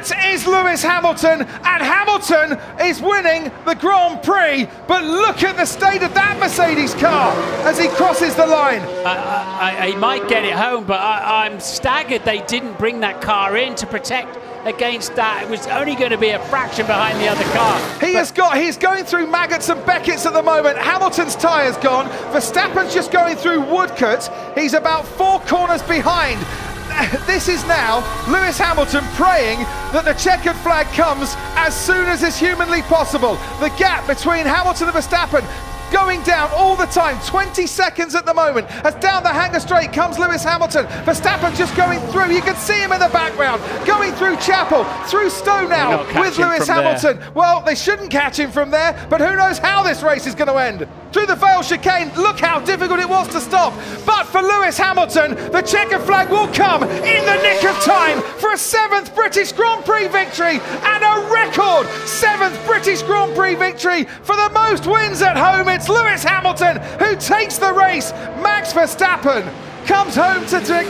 That is Lewis Hamilton, and Hamilton is winning the Grand Prix. But look at the state of that Mercedes car as he crosses the line. I, I, he might get it home, but I, I'm staggered they didn't bring that car in to protect against that. It was only going to be a fraction behind the other car. He has got, he's going through Maggotts and Becketts at the moment. Hamilton's tyre's gone. Verstappen's just going through Woodcote. He's about four corners behind. This is now Lewis Hamilton praying that the checkered flag comes as soon as is humanly possible. The gap between Hamilton and Verstappen going down all the time. 20 seconds at the moment. As down the Hangar Straight comes Lewis Hamilton. Verstappen just going through. You can see him in the background. Going through Chapel, through Stowe now with Lewis Hamilton. There. Well, they shouldn't catch him from there, but who knows how this race is going to end. Through the Vale chicane, look how difficult it was to stop. For Lewis Hamilton, the checkered flag will come in the nick of time for a seventh British Grand Prix victory and a record seventh British Grand Prix victory for the most wins at home. It's Lewis Hamilton who takes the race. Max Verstappen comes home to take